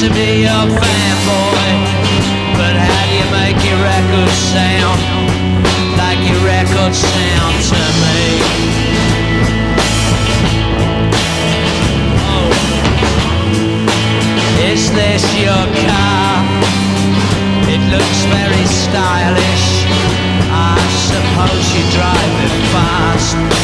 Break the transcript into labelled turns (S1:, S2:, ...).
S1: to be a fanboy, but how do you make your records sound like your sound to me? This your car? It looks very stylish. I suppose you drive it fast.